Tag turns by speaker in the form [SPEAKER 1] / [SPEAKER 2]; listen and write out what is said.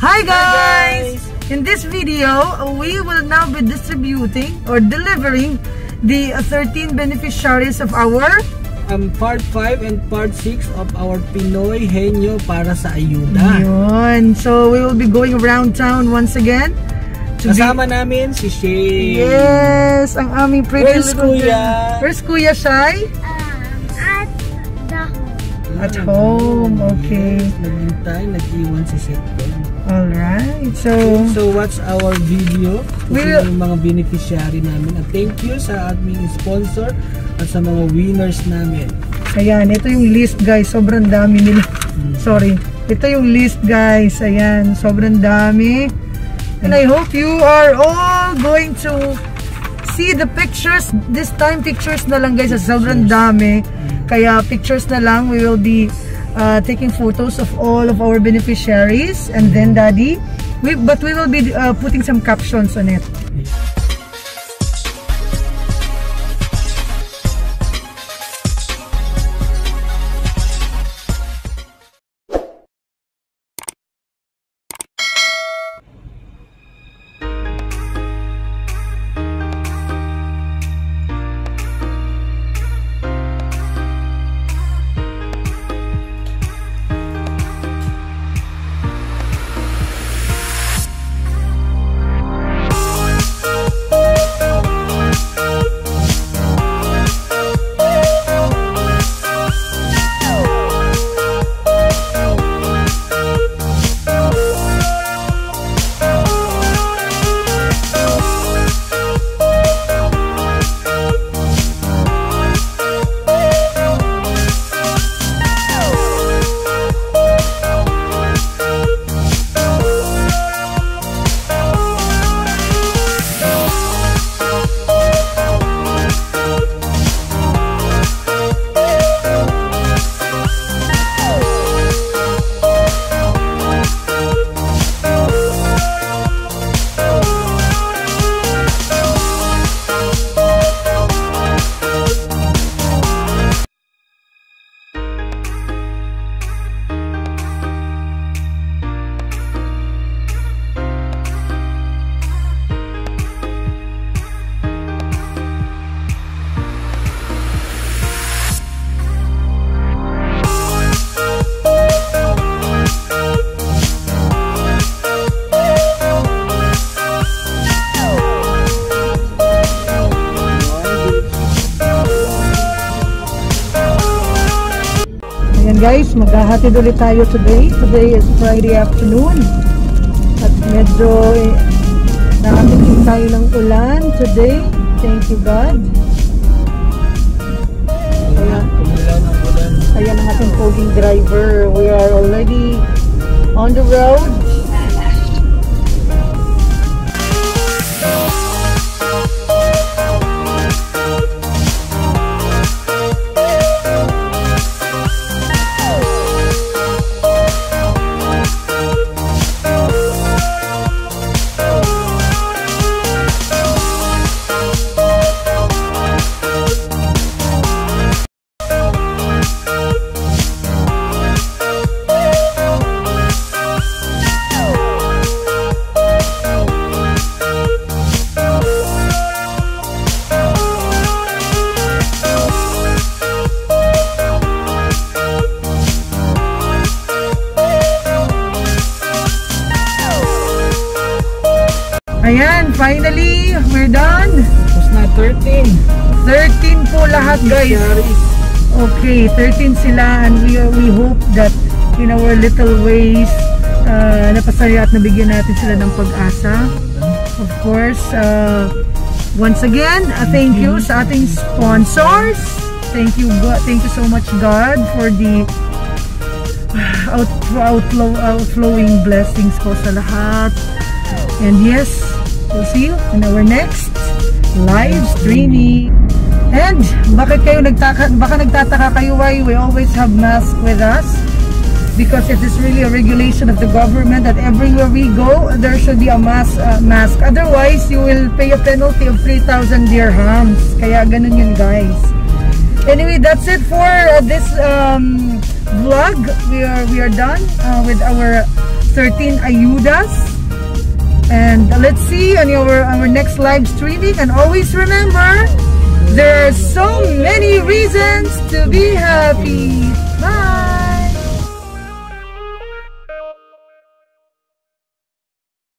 [SPEAKER 1] Hi guys! In this video, we will now be distributing or delivering the 13 beneficiaries of our
[SPEAKER 2] um, part 5 and part 6 of our Pinoy Henyo para sa ayuda.
[SPEAKER 1] Yun. So, we will be going around town once again. to be-
[SPEAKER 2] Kasama namin si Shane.
[SPEAKER 1] Yes! Ang aming pretty
[SPEAKER 2] Where's
[SPEAKER 1] little
[SPEAKER 2] Kuya?
[SPEAKER 1] girl. Where's Kuya
[SPEAKER 3] the home.
[SPEAKER 1] At home. Okay.
[SPEAKER 2] Naghintay, nag-iwan si Setben.
[SPEAKER 1] Alright. So,
[SPEAKER 2] So watch our video
[SPEAKER 1] We'll-
[SPEAKER 2] yung mga beneficiary namin. At thank you sa aming sponsor at sa mga winners namin.
[SPEAKER 1] ayan. Ito yung list guys. Sobrang dami nila. Sorry. Ito yung list guys. Ayan. Sobrang dami. And I hope you are all going to see the pictures. This time pictures na lang guys. Sobrang dami. Kaya pictures na lang. We will be uh, taking photos of all of our beneficiaries. And then daddy. We, but we will be uh, putting some captions on it. Ayan guys, maghahatid ulit tayo today. Today is Friday afternoon. At medyo eh, nakatikim tayo ng ulan today. Thank you God. Kaya,
[SPEAKER 2] Kumulan ang
[SPEAKER 1] ating foging driver. We are already on the road. Ayan, finally, we're done.
[SPEAKER 2] Tapos na 13.
[SPEAKER 1] 13 po lahat guys. Okay, 13 sila and we, we hope that in our little ways, uh, napasaya at nabigyan natin sila ng pag-asa. Of course, uh, once again, uh, thank you sa ating sponsors. Thank you, God. Thank you so much, God, for the out, outflow, outflowing blessings po sa lahat. And yes, we'll see you in our next live streaming. And bakit kayo nagtaka, baka nagtataka kayo why we always have mask with us? Because it is really a regulation of the government that everywhere we go, there should be a mask. uh, mask. Otherwise, you will pay a penalty of 3,000 dirhams. Kaya ganun yun guys. Anyway, that's it for uh, this um, vlog. We are we are done uh, with our 13 Ayudas. And let's see on our, our next live streaming. And always remember, there are so many reasons to be happy. Bye!